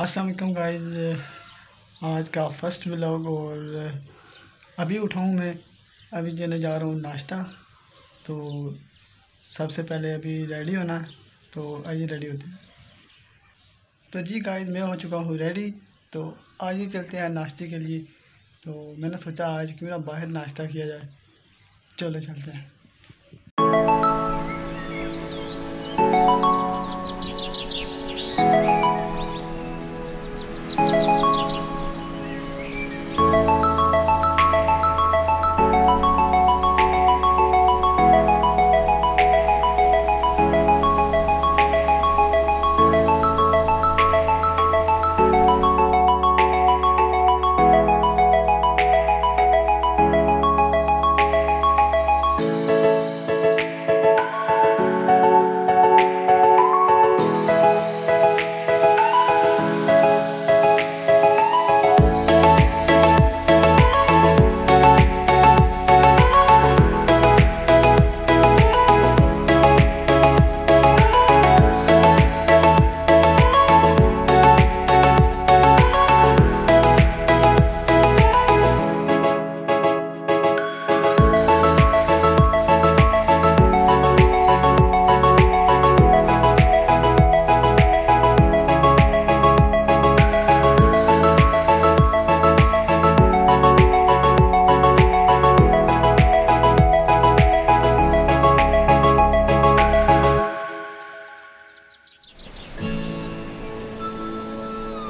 Aslam guys आज का first vlog और अभी उठाऊँ मैं। अभी देने जा रहा हूँ नाश्ता। तो सबसे पहले अभी रेडी होना तो आइए रेडी होते हैं। तो जी गाइज़ मैं हो चुका हूँ रेडी तो आइए चलते हैं नाश्ते के लिए। तो मैंने सोचा आज क्यों ना बाहर नाश्ता किया जाए। चलो चलते हैं। you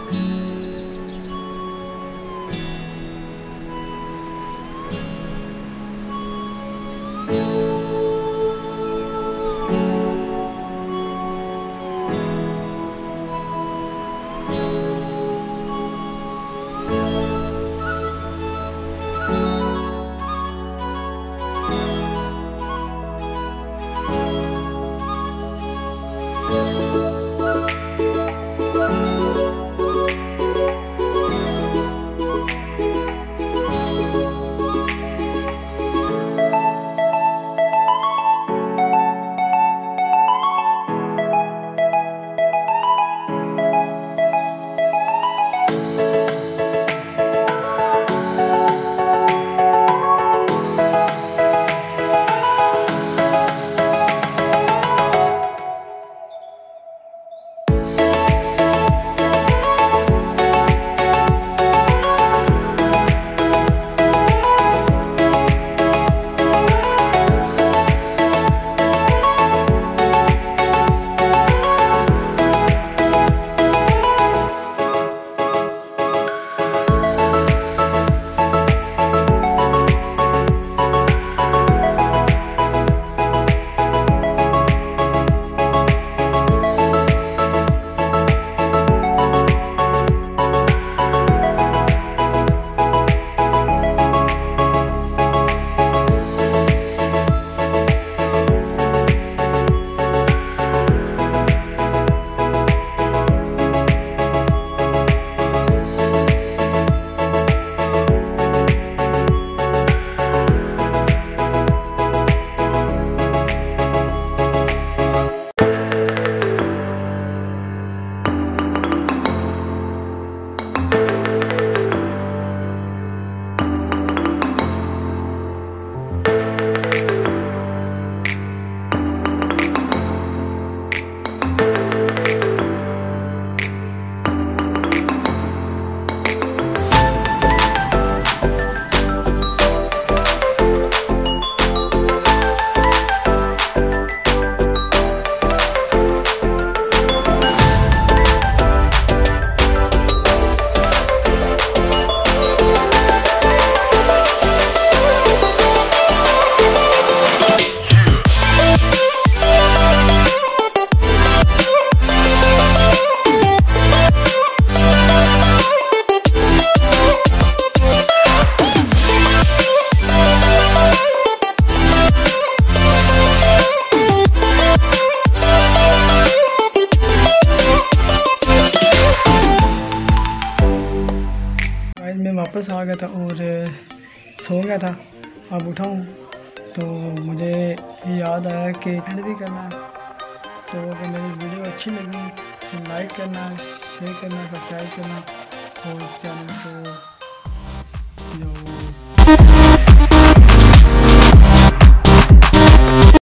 Mm-hmm. वापस आ गया था और सो गया था। अब उठाऊँ तो मुझे याद आया कि एंड भी करना तो अगर मेरी वीडियो अच्छी लगी तो लाइक करना शेयर करना सब्सक्राइब करना और चैनल को